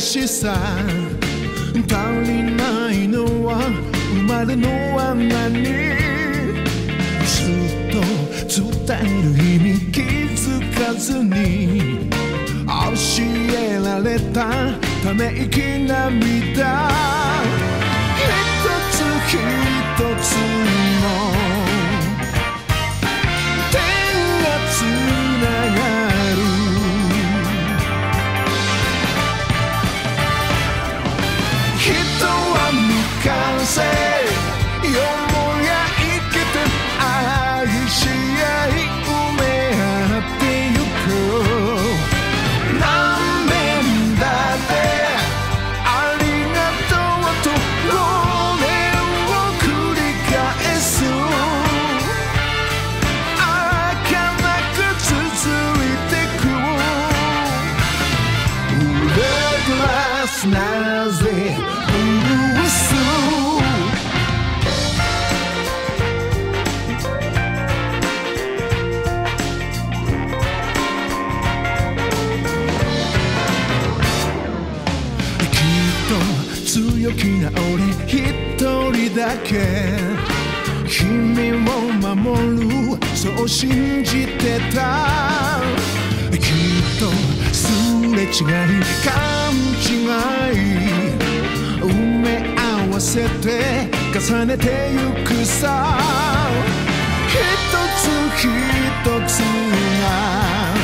しさ。足りないのは生まれのは何ずっと伝える意味気づかずに教えられたため息涙完成よもや生きて愛し合い埋め合ってゆく何年だってありがとうとごめんを繰り返す儚く続いてく裏グラスなぜ強気な俺一人だけ。君を守るそう信じてた。きっとすれ違い勘違い。埋め合わせて重ねてゆくさ。一つ一つが